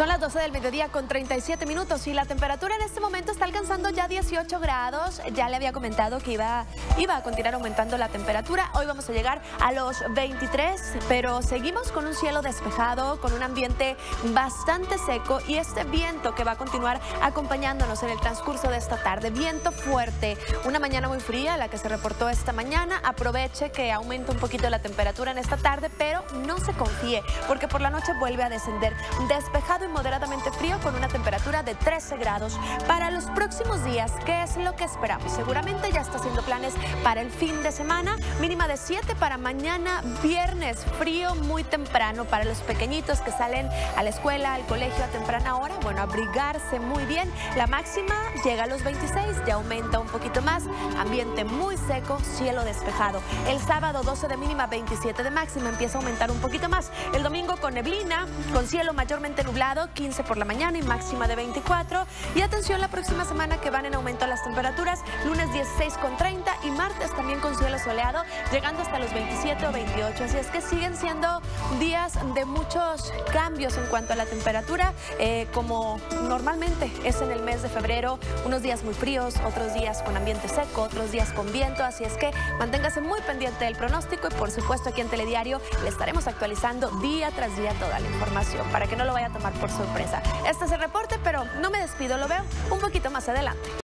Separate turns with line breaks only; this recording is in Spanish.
Son las 12 del mediodía con 37 minutos y la temperatura en este momento está alcanzando ya 18 grados. Ya le había comentado que iba, iba a continuar aumentando la temperatura. Hoy vamos a llegar a los 23, pero seguimos con un cielo despejado, con un ambiente bastante seco y este viento que va a continuar acompañándonos en el transcurso de esta tarde. Viento fuerte, una mañana muy fría la que se reportó esta mañana. Aproveche que aumenta un poquito la temperatura en esta tarde, pero no se confíe porque por la noche vuelve a descender despejado y moderadamente frío con una temperatura de 13 grados. Para los próximos días, ¿qué es lo que esperamos? Seguramente ya está haciendo planes para el fin de semana, mínima de 7 para mañana, viernes, frío muy temprano para los pequeñitos que salen a la escuela, al colegio a temprana hora. Bueno, abrigarse muy bien. La máxima llega a los 26, ya aumenta un poquito más. Ambiente muy seco, cielo despejado. El sábado 12 de mínima, 27 de máxima, empieza a aumentar un poquito más. El domingo con neblina, con cielo mayormente nublado 15 por la mañana y máxima de 24. Y atención la próxima semana que van en aumento las temperaturas, lunes 16 con 30 y martes también con cielo soleado, llegando hasta los 27 o 28. Así es que siguen siendo días de muchos cambios en cuanto a la temperatura, eh, como normalmente es en el mes de febrero, unos días muy fríos, otros días con ambiente seco, otros días con viento, así es que manténgase muy pendiente del pronóstico y por supuesto aquí en Telediario le estaremos actualizando día tras día toda la información para que no lo vaya a tomar por sorpresa. Este es el reporte, pero no me despido, lo veo un poquito más adelante.